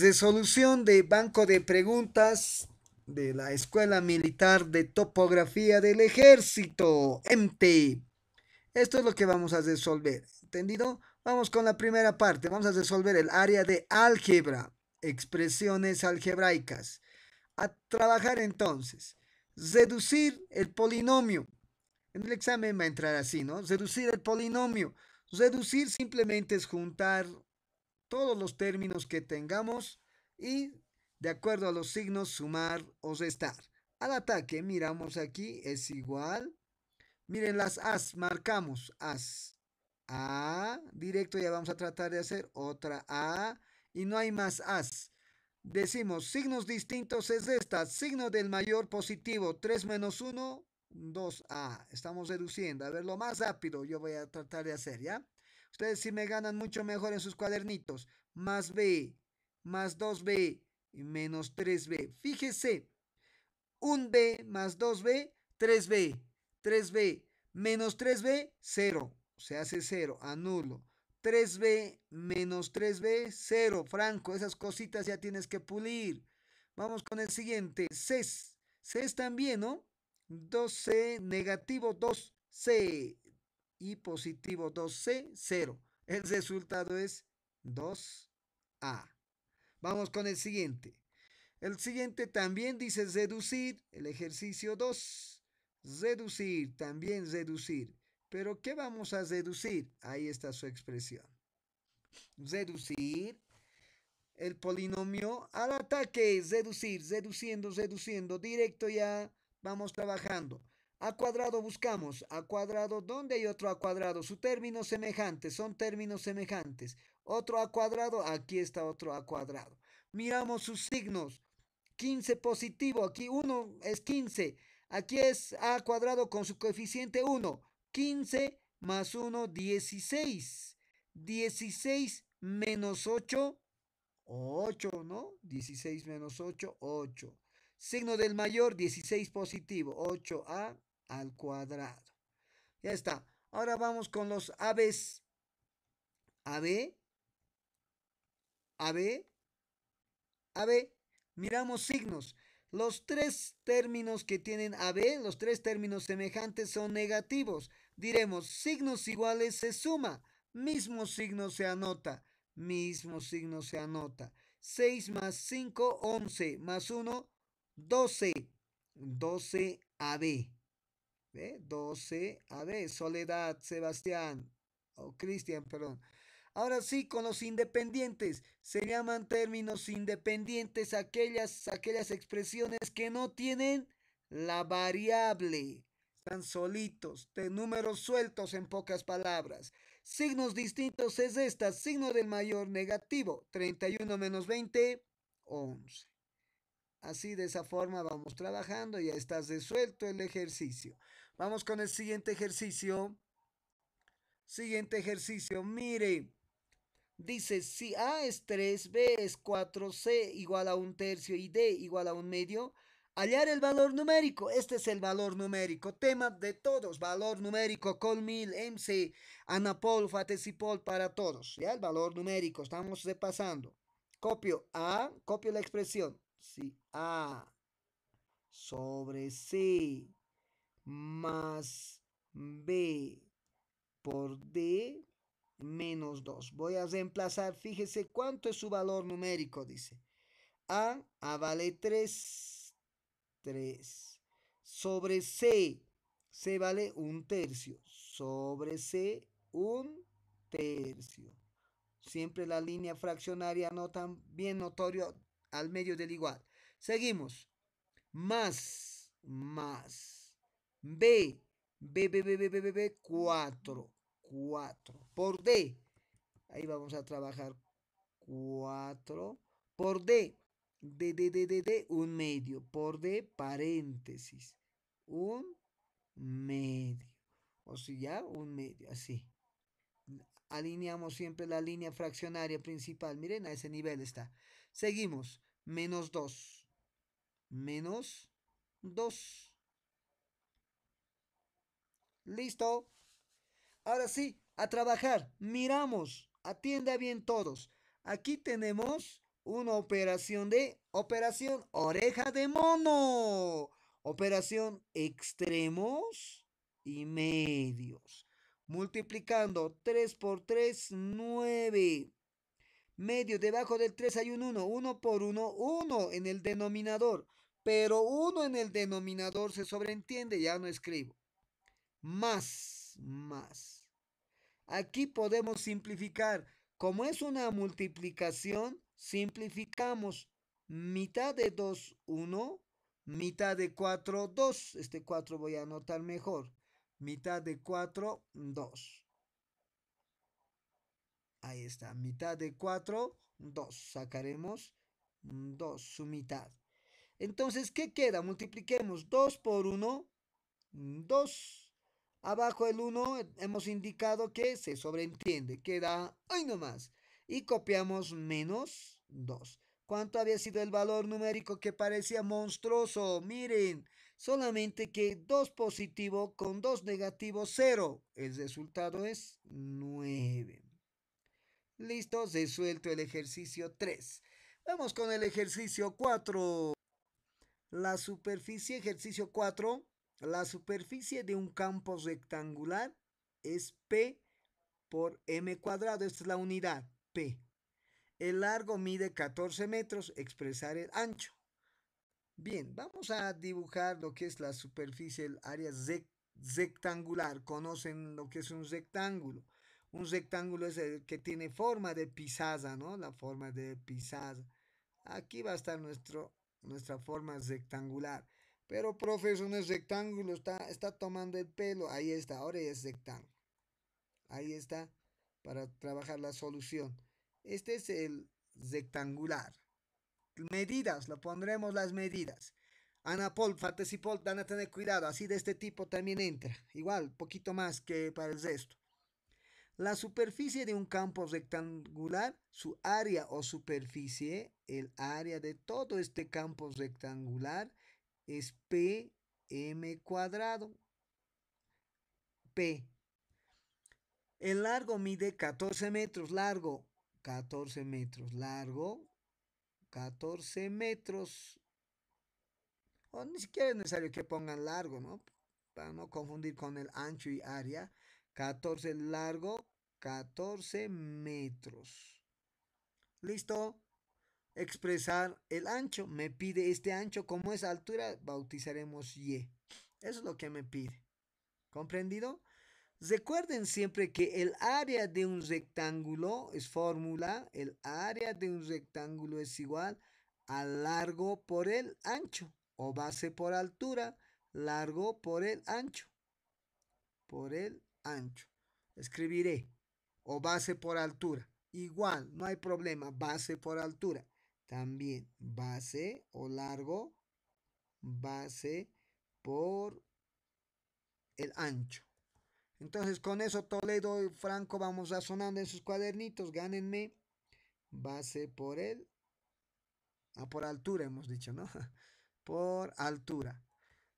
Resolución de banco de preguntas de la Escuela Militar de Topografía del Ejército, MT. Esto es lo que vamos a resolver, ¿entendido? Vamos con la primera parte, vamos a resolver el área de álgebra, expresiones algebraicas. A trabajar entonces, reducir el polinomio. En el examen va a entrar así, ¿no? Reducir el polinomio. Reducir simplemente es juntar todos los términos que tengamos y de acuerdo a los signos sumar o restar. Al ataque, miramos aquí, es igual. Miren las as, marcamos as. A, directo ya vamos a tratar de hacer otra A y no hay más as. Decimos signos distintos es esta, signo del mayor positivo, 3 menos 1, 2A. Estamos reduciendo. A ver, lo más rápido yo voy a tratar de hacer, ¿ya? Ustedes si me ganan mucho mejor en sus cuadernitos. Más B, más 2B y menos 3B. Fíjese, un B más 2B, 3B. 3B menos 3B, 0. Se hace 0, anulo. 3B menos 3B, 0. Franco, esas cositas ya tienes que pulir. Vamos con el siguiente. CES. CES también, ¿no? 2C negativo 2C y positivo 2C, 0. El resultado es 2A. Vamos con el siguiente. El siguiente también dice reducir, el ejercicio 2. Reducir, también reducir. Pero ¿qué vamos a reducir? Ahí está su expresión. Reducir el polinomio al ataque, reducir, reduciendo, reduciendo, directo ya vamos trabajando. A cuadrado buscamos, a cuadrado, ¿dónde hay otro a cuadrado? Su término semejante, son términos semejantes. Otro a cuadrado, aquí está otro a cuadrado. Miramos sus signos. 15 positivo, aquí 1 es 15. Aquí es a cuadrado con su coeficiente 1. 15 más 1, 16. 16 menos 8, 8, ¿no? 16 menos 8, 8. Signo del mayor, 16 positivo, 8a al cuadrado. Ya está. Ahora vamos con los ABs. AB, AB, AB. Miramos signos. Los tres términos que tienen AB, los tres términos semejantes son negativos. Diremos, signos iguales se suma, mismo signo se anota, mismo signo se anota. 6 más 5, 11, más 1, 12. 12 AB. ¿Ve? 12 AB. Soledad, Sebastián, o Cristian, perdón. Ahora sí, con los independientes. Se llaman términos independientes aquellas, aquellas expresiones que no tienen la variable. Están solitos, de números sueltos en pocas palabras. Signos distintos es esta. Signo del mayor negativo. 31 menos 20, 11. Así de esa forma vamos trabajando. Ya está resuelto el ejercicio. Vamos con el siguiente ejercicio. Siguiente ejercicio. Mire. Dice, si A es 3, B es 4, C igual a un tercio y D igual a un medio, hallar el valor numérico. Este es el valor numérico. Tema de todos. Valor numérico. Colmil, MC, Anapol, Fatesipol para todos. Ya el valor numérico. Estamos repasando. Copio A, copio la expresión. Si A sobre C más B por D menos 2. Voy a reemplazar, fíjese cuánto es su valor numérico, dice. A, A vale 3, 3. Sobre C, C vale un tercio. Sobre C, un tercio. Siempre la línea fraccionaria no tan bien notorio al medio del igual. Seguimos. Más, más. B, B, B, B, B, B, B, B, 4. 4 por D. Ahí vamos a trabajar 4 por D. D, D, D, D, D, un medio. Por D, paréntesis. Un medio. O si ya, un medio, así. Alineamos siempre la línea fraccionaria principal. Miren, a ese nivel está. Seguimos. Menos 2. Menos 2. Listo. Ahora sí, a trabajar. Miramos. Atienda bien todos. Aquí tenemos una operación de operación oreja de mono. Operación extremos y medios. Multiplicando 3 por 3, 9. Medio, debajo del 3 hay un 1. 1 por 1, 1 en el denominador. Pero 1 en el denominador se sobreentiende, ya no escribo. Más, más. Aquí podemos simplificar. Como es una multiplicación, simplificamos mitad de 2, 1, mitad de 4, 2. Este 4 voy a anotar mejor. Mitad de 4, 2. Ahí está, mitad de 4, 2. Sacaremos 2, su mitad. Entonces, ¿qué queda? Multipliquemos 2 por 1, 2. Abajo el 1 hemos indicado que se sobreentiende. Queda ahí nomás. Y copiamos menos 2. ¿Cuánto había sido el valor numérico que parecía monstruoso? Miren, solamente que 2 positivo con 2 negativo 0. El resultado es 9. Listo, resuelto el ejercicio 3. Vamos con el ejercicio 4. La superficie, ejercicio 4. La superficie de un campo rectangular es P por M cuadrado. Esta es la unidad, P. El largo mide 14 metros, expresar el ancho. Bien, vamos a dibujar lo que es la superficie, el área rectangular. Conocen lo que es un rectángulo. Un rectángulo es el que tiene forma de pisada, ¿no? La forma de pisada. Aquí va a estar nuestro, nuestra forma rectangular. Pero, profe, eso no es rectángulo, está, está tomando el pelo. Ahí está, ahora es rectángulo. Ahí está, para trabajar la solución. Este es el rectangular. Medidas, lo pondremos las medidas. Anapol, Fatesipol, van a tener cuidado, así de este tipo también entra. Igual, poquito más que para el resto. La superficie de un campo rectangular, su área o superficie, el área de todo este campo rectangular es PM cuadrado. P. El largo mide 14 metros largo. 14 metros largo, 14 metros. O ni siquiera es necesario que pongan largo, ¿no? Para no confundir con el ancho y área. 14 largo, 14 metros. ¿Listo? Expresar el ancho. Me pide este ancho. Como es altura, bautizaremos Y. Eso es lo que me pide. ¿Comprendido? Recuerden siempre que el área de un rectángulo es fórmula, el área de un rectángulo es igual al largo por el ancho o base por altura, largo por el ancho, por el ancho. Escribiré o base por altura, igual, no hay problema, base por altura. También base o largo, base por el ancho. Entonces con eso Toledo y Franco vamos razonando en sus cuadernitos. Gánenme base por él. Ah, por altura hemos dicho, ¿no? Por altura.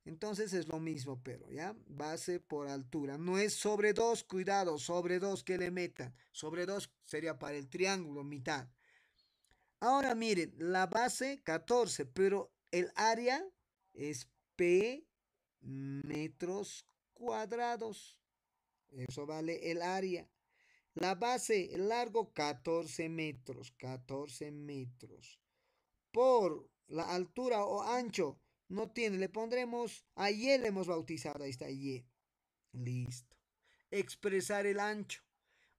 Entonces es lo mismo, pero, ¿ya? Base por altura. No es sobre 2, cuidado, sobre 2 que le metan. Sobre 2 sería para el triángulo, mitad. Ahora miren, la base 14, pero el área es P metros cuadrados. Eso vale el área. La base, el largo 14 metros, 14 metros. Por la altura o ancho, no tiene, le pondremos, a Y le hemos bautizado, ahí está Y. Listo. Expresar el ancho,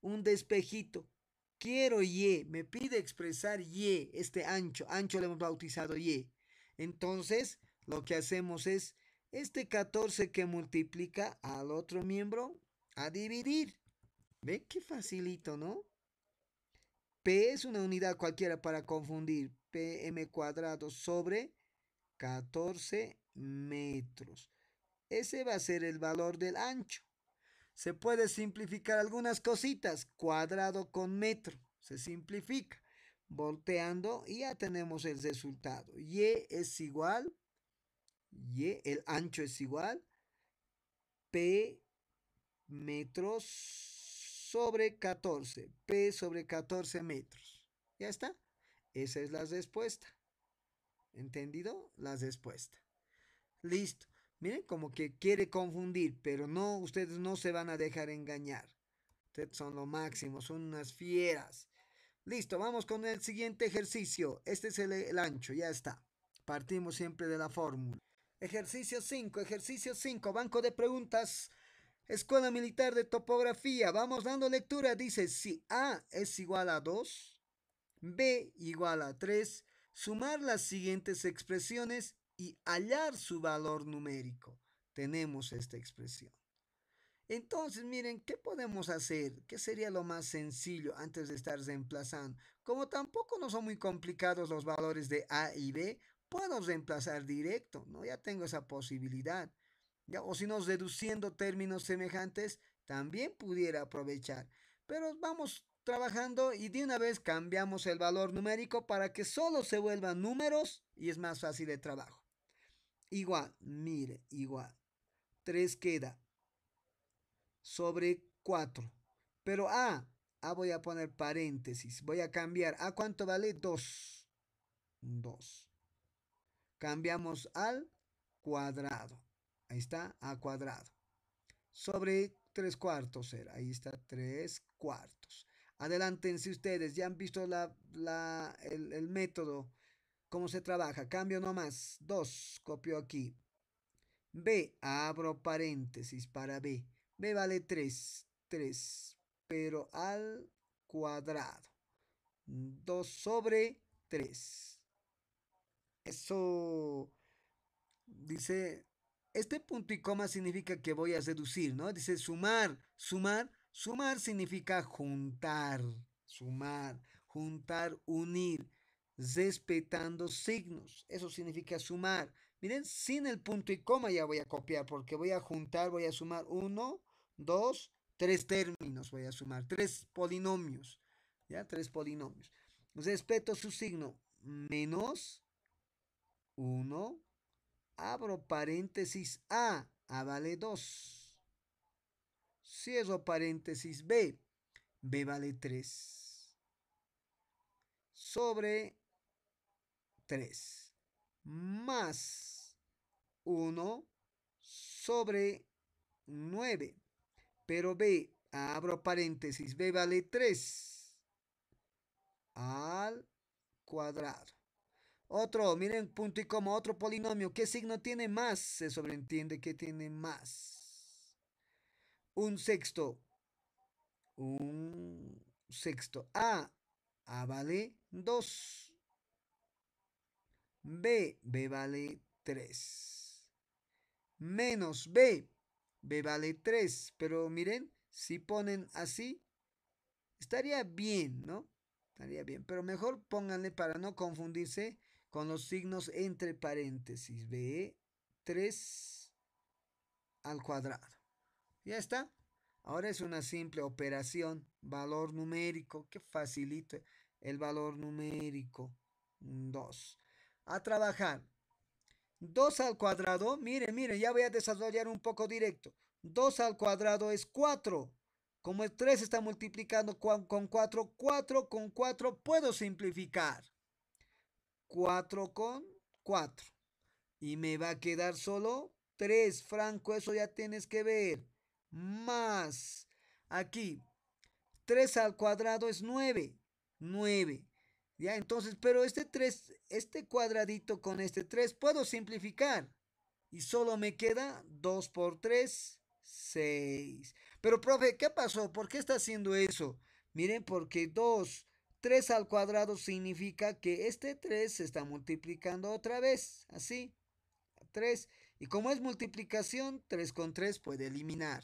un despejito. Quiero Y, me pide expresar Y, este ancho, ancho le hemos bautizado Y. Entonces, lo que hacemos es, este 14 que multiplica al otro miembro, a dividir. ¿Ve qué facilito, no? P es una unidad cualquiera para confundir. PM cuadrado sobre 14 metros. Ese va a ser el valor del ancho. Se puede simplificar algunas cositas. Cuadrado con metro. Se simplifica. Volteando y ya tenemos el resultado. Y es igual. Y el ancho es igual. P metros sobre 14. P sobre 14 metros. ¿Ya está? Esa es la respuesta. ¿Entendido? La respuesta. Listo. Miren como que quiere confundir, pero no, ustedes no se van a dejar engañar. Ustedes son lo máximo, son unas fieras. Listo, vamos con el siguiente ejercicio. Este es el, ancho, ya está. Partimos siempre de la fórmula. Ejercicio 5, ejercicio 5, banco de preguntas. Escuela Militar de Topografía. Vamos dando lectura. Dice, si A es igual a 2, B igual a 3, sumar las siguientes expresiones y hallar su valor numérico. Tenemos esta expresión. Entonces, miren, ¿qué podemos hacer? ¿Qué sería lo más sencillo antes de estar reemplazando? Como tampoco no son muy complicados los valores de A y B, puedo reemplazar directo, ¿no? Ya tengo esa posibilidad. ¿Ya? O si no, reduciendo términos semejantes, también pudiera aprovechar. Pero vamos trabajando y de una vez cambiamos el valor numérico para que solo se vuelvan números y es más fácil de trabajo. Igual, mire, igual. 3 queda sobre 4. Pero A, A voy a poner paréntesis. Voy a cambiar. ¿A cuánto vale? 2. 2. Cambiamos al cuadrado. Ahí está, A cuadrado. Sobre 3 cuartos era. Ahí está, 3 cuartos. Adelántense ustedes. Ya han visto la, la, el, el método ¿Cómo se trabaja? Cambio nomás. 2. Copio aquí. B. Abro paréntesis para B. B vale 3. 3. Pero al cuadrado. 2 sobre 3. Eso dice, este punto y coma significa que voy a reducir, ¿no? Dice sumar, sumar, sumar significa juntar, sumar, juntar, unir respetando signos. Eso significa sumar. Miren, sin el punto y coma ya voy a copiar porque voy a juntar, voy a sumar uno, dos, tres términos voy a sumar, tres polinomios. ¿Ya? Tres polinomios. Respeto su signo. Menos uno Abro paréntesis A. A vale 2. Cierro paréntesis B. B vale 3. Sobre 3 más 1 sobre 9. Pero B, abro paréntesis, B vale 3 al cuadrado. Otro, miren, punto y coma, otro polinomio. ¿Qué signo tiene más? Se sobreentiende que tiene más. Un sexto. Un sexto. A. A vale 2. B, B vale 3. Menos B, B vale 3. Pero miren, si ponen así, estaría bien, ¿no? Estaría bien. Pero mejor pónganle para no confundirse con los signos entre paréntesis. B, 3 al cuadrado. Ya está. Ahora es una simple operación. Valor numérico. Qué facilito el valor numérico. 2 a trabajar. 2 al cuadrado, mire, mire, ya voy a desarrollar un poco directo. 2 al cuadrado es 4. Como el 3 está multiplicando con 4, 4 con 4 puedo simplificar. 4 con 4. Y me va a quedar solo 3, Franco, eso ya tienes que ver. Más, aquí, 3 al cuadrado es 9. 9. Ya, entonces, pero este 3, este cuadradito con este 3 puedo simplificar. Y solo me queda 2 por 3, 6. Pero, profe, ¿qué pasó? ¿Por qué está haciendo eso? Miren, porque 2, 3 al cuadrado significa que este 3 se está multiplicando otra vez. Así. 3. Y como es multiplicación, 3 con 3 puede eliminar.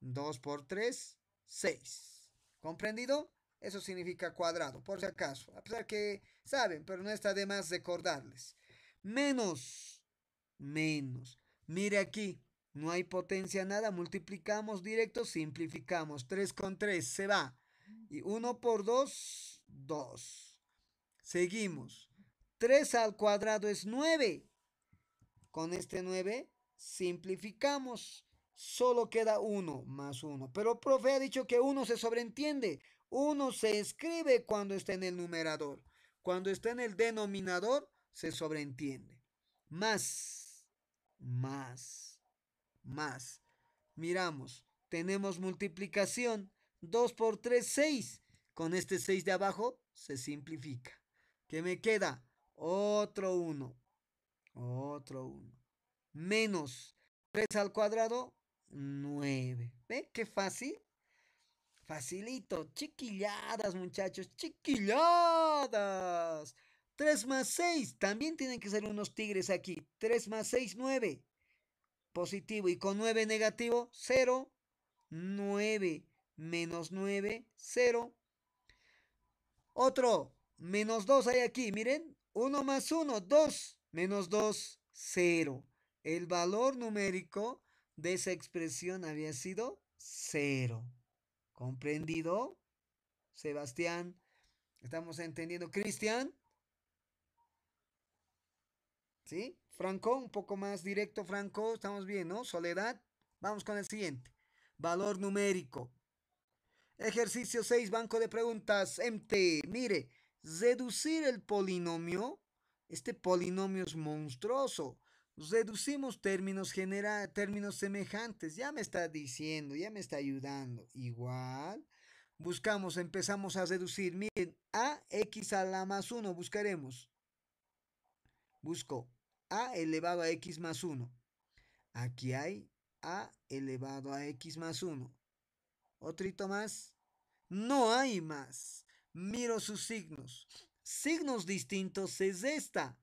2 por 3, 6. ¿Comprendido? Eso significa cuadrado, por si acaso. A pesar que saben, pero no está de más recordarles. Menos, menos. Mire aquí, no hay potencia nada. Multiplicamos directo, simplificamos. 3 con 3 se va. Y 1 por 2, 2. Seguimos. 3 al cuadrado es 9. Con este 9 simplificamos. Solo queda 1 más 1. Pero profe ha dicho que 1 se sobreentiende. 1 se escribe cuando está en el numerador. Cuando está en el denominador, se sobreentiende. Más, más, más. Miramos, tenemos multiplicación. 2 por 3, 6. Con este 6 de abajo se simplifica. ¿Qué me queda? Otro 1. Otro 1. Menos 3 al cuadrado, 9. ¿Ve qué fácil? Facilito. Chiquilladas, muchachos. Chiquilladas. 3 más 6. También tienen que ser unos tigres aquí. 3 más 6, 9. Positivo. Y con 9 negativo, 0. 9 menos 9, 0. Otro, menos 2 hay aquí, miren. 1 más 1, 2. Menos 2, 0. El valor numérico de esa expresión había sido 0. ¿Comprendido? Sebastián. ¿Estamos entendiendo? Cristian. ¿Sí? Franco, un poco más directo, Franco. Estamos bien, ¿no? Soledad. Vamos con el siguiente. Valor numérico. Ejercicio 6, banco de preguntas. MT. Mire, reducir el polinomio. Este polinomio es monstruoso. Reducimos términos, genera términos semejantes. Ya me está diciendo, ya me está ayudando. Igual. Buscamos, empezamos a reducir. Miren, a x a la más 1 buscaremos. Busco a elevado a x más 1. Aquí hay a elevado a x más 1. Otrito más. No hay más. Miro sus signos. Signos distintos es esta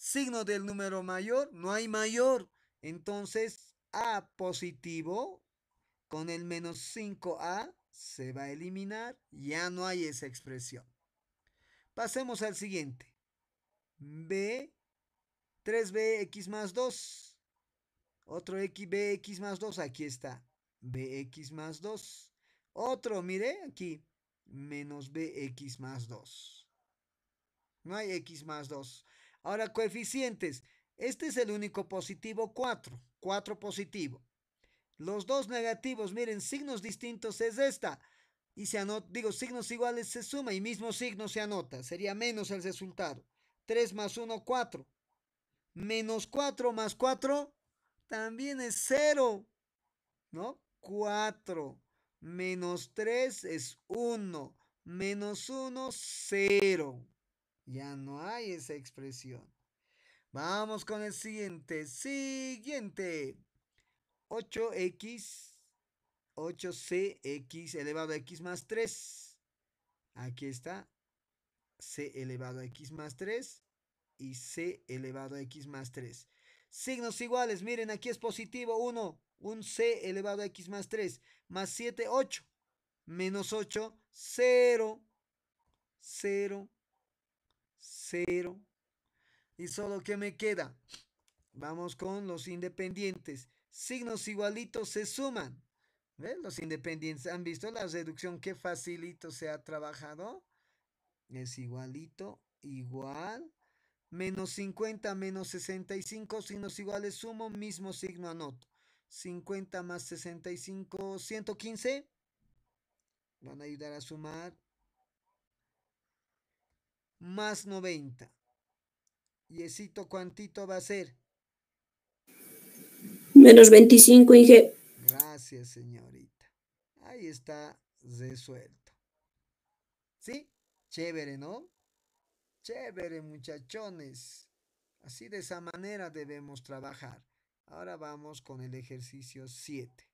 signo del número mayor, no hay mayor. Entonces, A positivo con el menos 5A se va a eliminar. Ya no hay esa expresión. Pasemos al siguiente. B, 3bx más 2. Otro x, bx más 2, aquí está. bx más 2. Otro, mire, aquí. Menos bx más 2. No hay x más 2. Ahora, coeficientes. Este es el único positivo 4. 4 positivo. Los dos negativos, miren, signos distintos es esta. Y se anota, digo, signos iguales se suma y mismo signo se anota. Sería menos el resultado. 3 más 1, 4. Menos 4 más 4 también es 0. ¿No? 4. Menos 3 es 1. Menos 1, 0. Ya no hay esa expresión. Vamos con el siguiente. Siguiente. 8x, 8cx elevado a x más 3. Aquí está. c elevado a x más 3 y c elevado a x más 3. Signos iguales. Miren, aquí es positivo 1. Un c elevado a x más 3. Más 7, 8. Menos 8, 0. 0. 0. Y solo que me queda. Vamos con los independientes. Signos igualitos se suman. ¿Ven? Los independientes han visto la reducción que facilito se ha trabajado. Es igualito, igual. Menos 50 menos 65, signos iguales sumo, mismo signo anoto. 50 más 65, 115. Van a ayudar a sumar más 90. Y esito cuantito va a ser. Menos 25, Inge. Gracias, señorita. Ahí está resuelto. ¿Sí? Chévere, ¿no? Chévere, muchachones. Así de esa manera debemos trabajar. Ahora vamos con el ejercicio 7.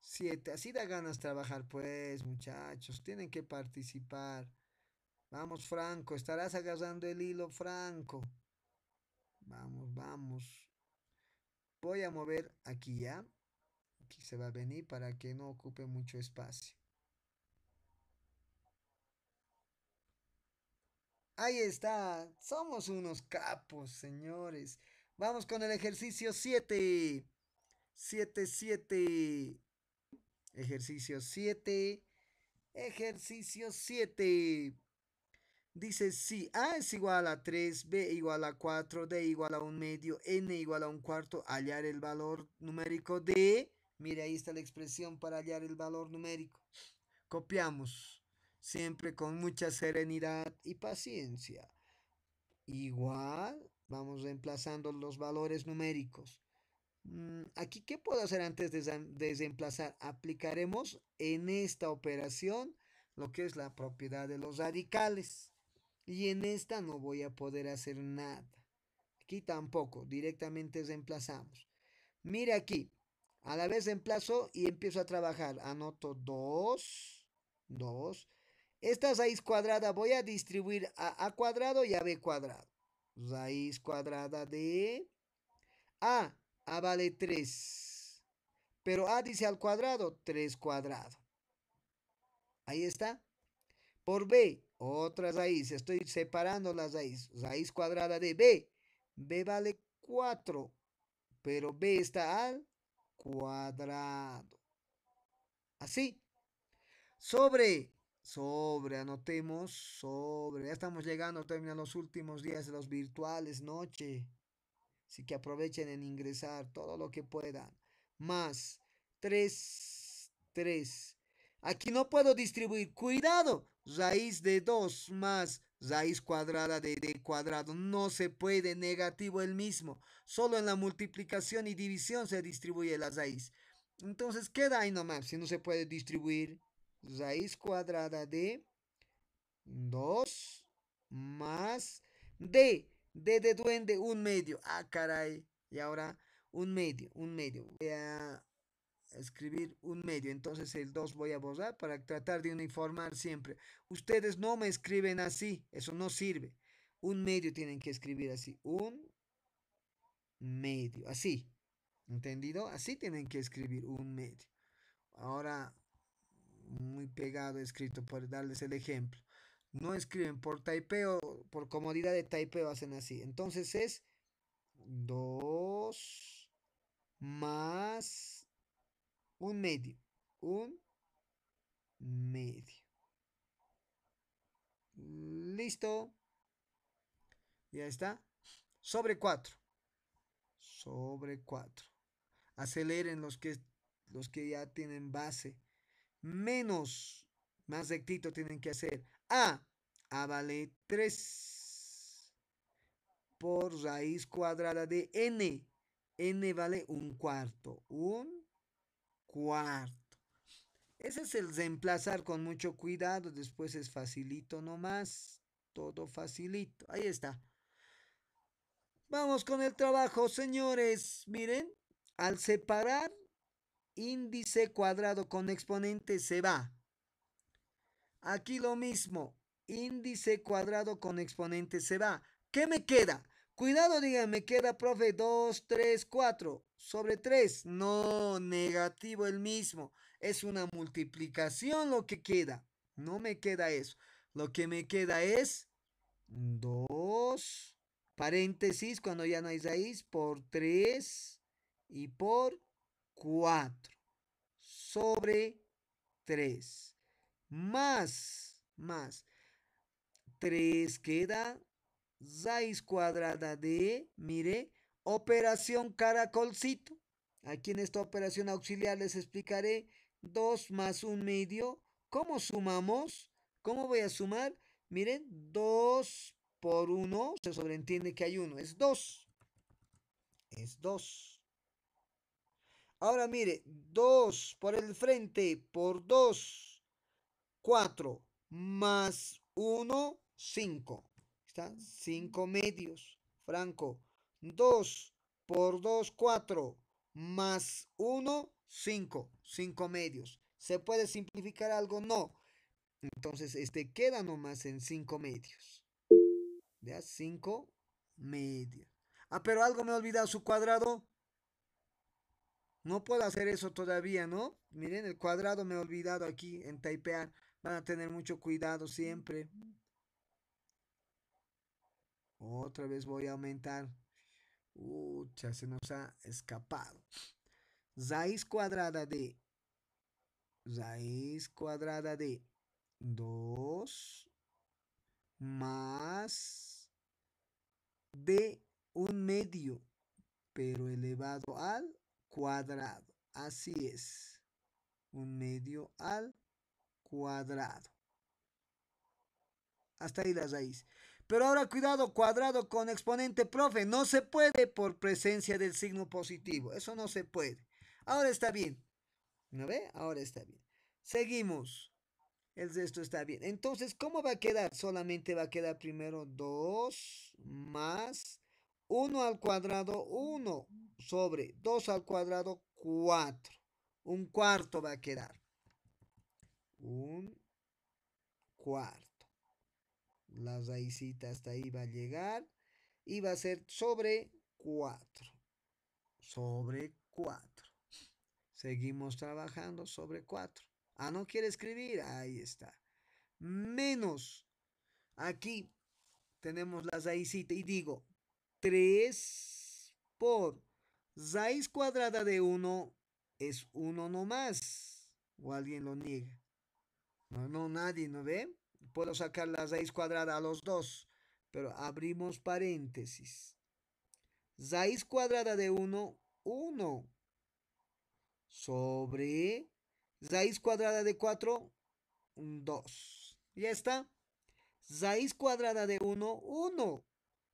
7. Así da ganas trabajar, pues, muchachos. Tienen que participar. Vamos, Franco, estarás agarrando el hilo, Franco. Vamos, vamos. Voy a mover aquí ya. Aquí se va a venir para que no ocupe mucho espacio. Ahí está. Somos unos capos, señores. Vamos con el ejercicio 7. 7, 7. Ejercicio 7. Ejercicio 7. Dice si A es igual a 3, B igual a 4, D igual a un medio, N igual a un cuarto, hallar el valor numérico de... Mire, ahí está la expresión para hallar el valor numérico. Copiamos. siempre con mucha serenidad y paciencia. Igual, vamos reemplazando los valores numéricos. Mm, aquí, ¿qué puedo hacer antes de desemplazar? Aplicaremos en esta operación lo que es la propiedad de los radicales. Y en esta no voy a poder hacer nada. Aquí tampoco, directamente reemplazamos. Mire aquí, a la vez reemplazo y empiezo a trabajar. Anoto 2, 2. Esta raíz cuadrada voy a distribuir a a cuadrado y a b cuadrado. Raíz cuadrada de a a vale 3. Pero A dice al cuadrado, 3 cuadrado. Ahí está. Por B, otra raíz. Estoy separando la raíz. Raíz cuadrada de B. B vale 4. Pero B está al cuadrado. Así. Sobre. Sobre, anotemos, sobre. Ya estamos llegando a los últimos días de los virtuales, noche. Así que aprovechen en ingresar todo lo que puedan. Más 3, 3. Aquí no puedo distribuir. Cuidado. Raíz de 2 más raíz cuadrada de d cuadrado. No se puede. Negativo el mismo. Solo en la multiplicación y división se distribuye la raíz. Entonces queda ahí nomás. Si no se puede distribuir. Raíz cuadrada de 2 más d D de duende, un medio. Ah, caray. Y ahora un medio, un medio. Voy a escribir un medio. Entonces el 2 voy a borrar para tratar de uniformar siempre. Ustedes no me escriben así. Eso no sirve. Un medio tienen que escribir así. Un medio. Así. ¿Entendido? Así tienen que escribir un medio. Ahora, muy pegado escrito por darles el ejemplo no escriben por typeo, por comodidad de typeo hacen así. Entonces es 2 más un medio. Un medio. Listo. Ya está. Sobre 4. Sobre 4. Aceleren los que, los que ya tienen base. Menos. Más rectito tienen que hacer. A. A vale 3 por raíz cuadrada de n. n vale un cuarto. Un cuarto. Ese es el reemplazar con mucho cuidado. Después es facilito nomás. Todo facilito. Ahí está. Vamos con el trabajo, señores. Miren, al separar índice cuadrado con exponente se va. Aquí lo mismo. Índice cuadrado con exponente se va. ¿Qué me queda? Cuidado, digan, me queda, profe, 2, 3, 4 sobre 3. No, negativo el mismo. Es una multiplicación lo que queda. No me queda eso. Lo que me queda es 2, paréntesis, cuando ya no hay raíz, por 3 y por 4 sobre 3 más, más. 3 queda raíz cuadrada de, mire, operación caracolcito. Aquí en esta operación auxiliar les explicaré 2 más un medio. ¿Cómo sumamos? ¿Cómo voy a sumar? Miren, 2 por 1, se sobreentiende que hay 1, es 2. Es 2. Ahora mire, 2 por el frente por 2 4 más 1, 5. ¿Están? 5 medios. Franco. 2 por 2, 4. Más 1, 5. 5 medios. ¿Se puede simplificar algo? No. Entonces, este queda nomás en 5 medios. ¿Ya? 5 medios. Ah, pero algo me he olvidado, su cuadrado. No puedo hacer eso todavía, ¿no? Miren, el cuadrado me he olvidado aquí en taipear. Van a tener mucho cuidado siempre. Otra vez voy a aumentar. ya se nos ha escapado. Raíz cuadrada de. Raíz cuadrada de 2 más de un medio, pero elevado al cuadrado. Así es. Un medio al cuadrado. Hasta ahí la raíz. Pero ahora cuidado, cuadrado con exponente, profe. No se puede por presencia del signo positivo. Eso no se puede. Ahora está bien. ¿No ve? Ahora está bien. Seguimos. El resto está bien. Entonces, ¿cómo va a quedar? Solamente va a quedar primero 2 más 1 al cuadrado 1 sobre 2 al cuadrado 4. Un cuarto va a quedar. Un cuarto. La raícita hasta ahí va a llegar. Y va a ser sobre 4. Sobre 4. Seguimos trabajando sobre 4. Ah, no quiere escribir. Ahí está. Menos. Aquí tenemos la raícita y digo 3 por raíz cuadrada de 1 es 1 nomás. O alguien lo niega. No, no, nadie, ¿no ve? Puedo sacar la raíz cuadrada a los dos, pero abrimos paréntesis. Raíz cuadrada de 1, 1. Sobre raíz cuadrada de 4, 2. Ya está. Raíz cuadrada de 1, 1.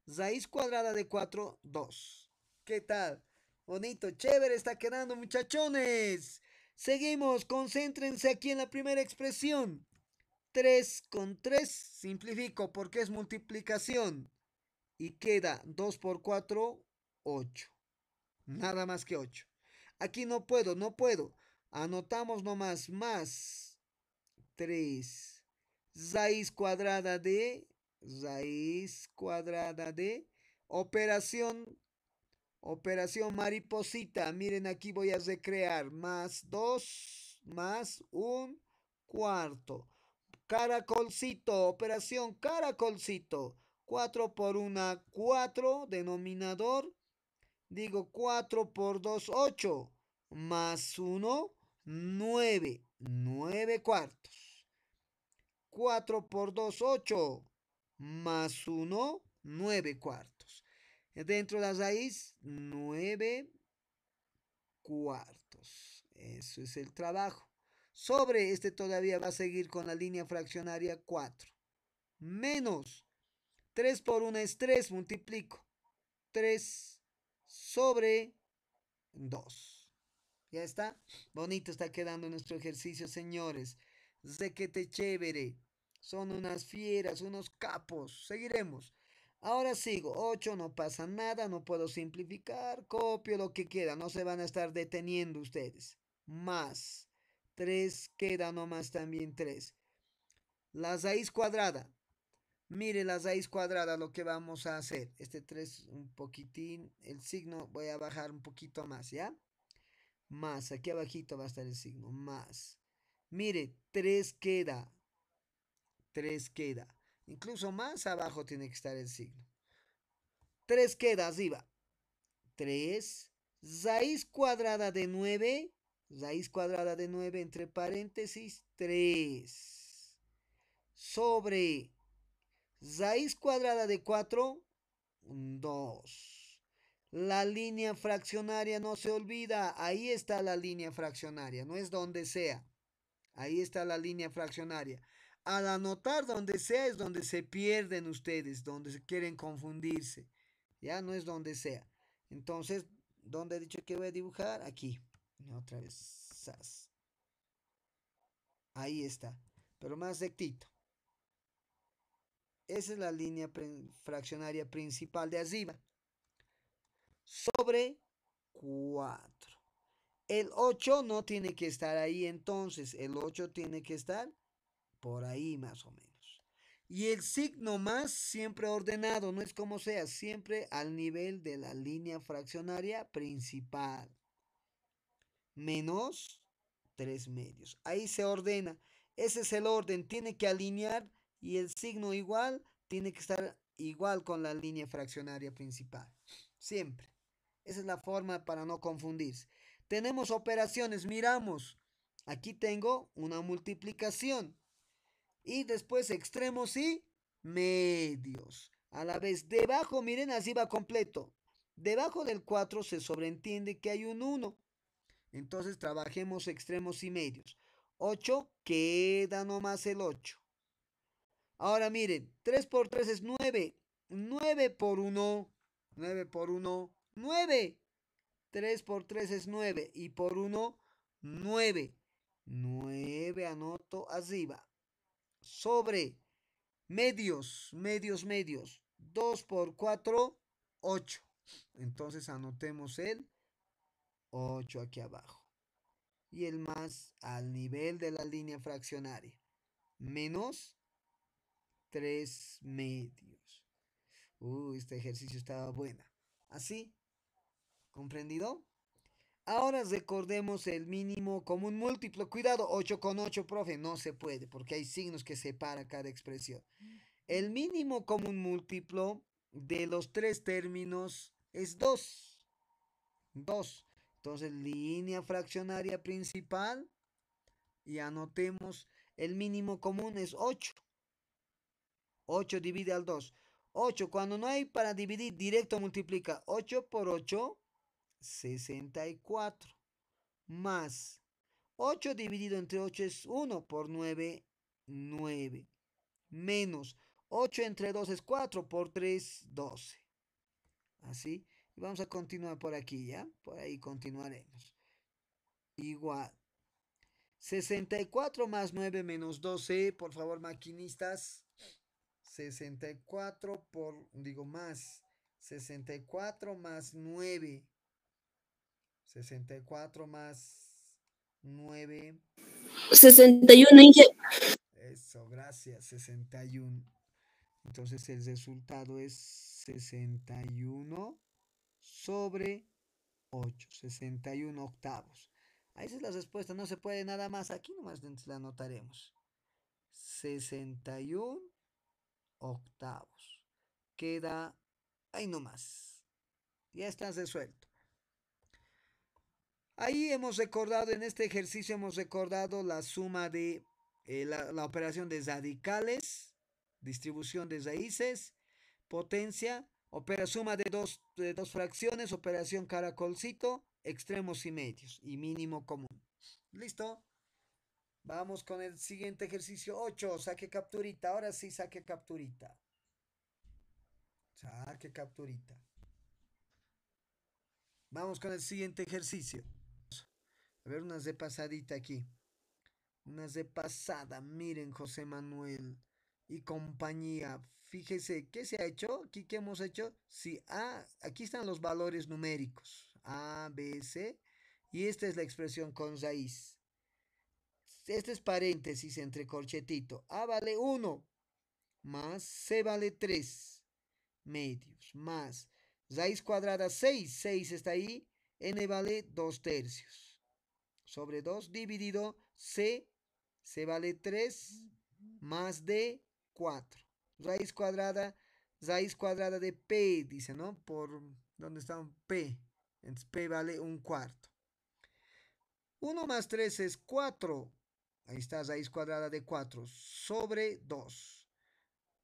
Raíz cuadrada de 4, 2. ¿Qué tal? Bonito, chévere está quedando, muchachones. Seguimos, concéntrense aquí en la primera expresión. 3 con 3 simplifico porque es multiplicación. Y queda 2 por 4, 8. Nada más que 8. Aquí no puedo, no puedo. Anotamos nomás más 3. Raíz cuadrada de, raíz cuadrada de, operación, operación mariposita. Miren, aquí voy a recrear. Más 2, más un cuarto. Caracolcito, operación caracolcito. 4 por 1, 4, denominador. Digo 4 por 2, 8. Más 1, 9. 9 cuartos. 4 por 2, 8. Más 1, 9 cuartos. Dentro de la raíz, 9 cuartos. Eso es el trabajo. Sobre este todavía va a seguir con la línea fraccionaria 4. Menos 3 por 1 es 3, multiplico. 3 sobre 2. Ya está. Bonito está quedando nuestro ejercicio, señores. te chévere. Son unas fieras, unos capos. Seguiremos. Ahora sigo. 8 no pasa nada, no puedo simplificar. Copio lo que queda. No se van a estar deteniendo ustedes. Más 3 queda nomás también 3. La raíz cuadrada. Mire la raíz cuadrada lo que vamos a hacer. Este 3 un poquitín. El signo voy a bajar un poquito más, ¿ya? Más. Aquí abajito va a estar el signo. Más. Mire, 3 queda. 3 queda. Incluso más abajo tiene que estar el signo. 3 queda arriba. 3. Raíz cuadrada de 9 raíz cuadrada de 9 entre paréntesis 3 sobre raíz cuadrada de 4 2 la línea fraccionaria no se olvida. Ahí está la línea fraccionaria no es donde sea. Ahí está la línea fraccionaria. Al anotar donde sea es donde se pierden ustedes donde se quieren confundirse. Ya no es donde sea. Entonces ¿dónde he dicho que voy a dibujar aquí otra vez. Ahí está. Pero más rectito. Esa es la línea fraccionaria principal de arriba. Sobre 4. El 8 no tiene que estar ahí entonces. El 8 tiene que estar por ahí más o menos. Y el signo más siempre ordenado, no es como sea, siempre al nivel de la línea fraccionaria principal menos 3 medios. Ahí se ordena. Ese es el orden. Tiene que alinear y el signo igual tiene que estar igual con la línea fraccionaria principal. Siempre. Esa es la forma para no confundirse. Tenemos operaciones. Miramos. Aquí tengo una multiplicación. Y después extremos y medios. A la vez, debajo, miren, así va completo. Debajo del 4 se sobreentiende que hay un 1. Entonces trabajemos extremos y medios. 8 queda nomás el 8. Ahora miren, 3 por 3 es 9. 9 por 1, 9 por 1, 9. 3 por 3 es 9 y por 1, 9. 9 anoto arriba. Sobre medios, medios, medios. 2 por 4, 8. Entonces anotemos el 8 aquí abajo. Y el más al nivel de la línea fraccionaria. Menos 3 medios. Uy, este ejercicio estaba buena. Así, ¿comprendido? Ahora recordemos el mínimo común múltiplo. Cuidado, 8 con 8, profe, no se puede porque hay signos que separan cada expresión. El mínimo común múltiplo de los tres términos es 2. 2. Entonces, línea fraccionaria principal y anotemos el mínimo común es 8. 8 divide al 2. 8, cuando no hay para dividir, directo multiplica 8 por 8, 64. Más 8 dividido entre 8 es 1 por 9, 9. Menos 8 entre 2 es 4 por 3, 12. Así. Vamos a continuar por aquí, ¿ya? Por ahí continuaremos. Igual. 64 más 9 menos 12. Por favor, maquinistas. 64 por, digo más. 64 más 9. 64 más 9. 61, Eso, gracias. 61. Entonces el resultado es 61 sobre 8, 61 octavos. Ahí es la respuesta, no se puede nada más. Aquí nomás la anotaremos. 61 octavos. Queda ahí nomás. Ya está resuelto. Ahí hemos recordado, en este ejercicio hemos recordado la suma de eh, la, la operación de radicales distribución de raíces, potencia, opera suma de dos, de dos fracciones, operación caracolcito, extremos y medios y mínimo común. ¿Listo? Vamos con el siguiente ejercicio 8, saque capturita. Ahora sí, saque capturita. Saque capturita. Vamos con el siguiente ejercicio. A ver, unas de pasadita aquí. Unas de pasada. Miren, José Manuel y compañía. Fíjese, ¿qué se ha hecho? Aquí, ¿qué hemos hecho? Si A, aquí están los valores numéricos. A, B, C. Y esta es la expresión con raíz. Este es paréntesis entre corchetito. A vale 1 más C vale 3 medios más raíz cuadrada 6. 6 está ahí. N vale 2 tercios. Sobre 2 dividido C. C vale 3 más D 4. Raíz cuadrada, raíz cuadrada de P, dice, ¿no? Por, ¿dónde está un P? Entonces P vale un cuarto. 1 más 3 es 4. Ahí está, raíz cuadrada de 4 sobre 2.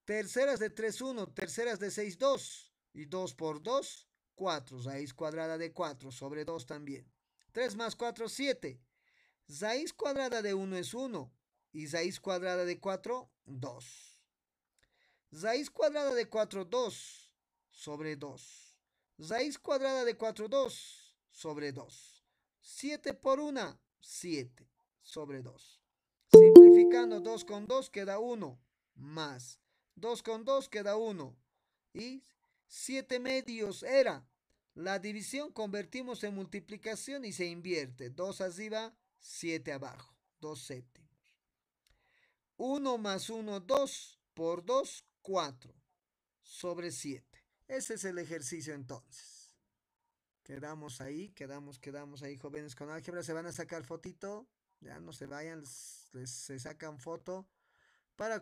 Terceras de 3, 1. Terceras de 6, 2. Y 2 por 2, 4. Raíz cuadrada de 4 sobre 2 también. 3 más 4, 7. Raíz cuadrada de 1 es 1. Y raíz cuadrada de 4, 2. Raíz cuadrada de 4, 2 sobre 2. Raíz cuadrada de 4, 2 sobre 2. 7 por 1, 7 sobre 2. Simplificando 2 con 2 queda 1 más 2 con 2 queda 1 y 7 medios era. La división convertimos en multiplicación y se invierte. 2 arriba, 7 abajo. 2 séptimos. 1 más 1, 2 por 2, 4 sobre 7. Ese es el ejercicio entonces. Quedamos ahí, quedamos, quedamos ahí, jóvenes con álgebra. Se van a sacar fotito. Ya no se vayan, les, se sacan foto para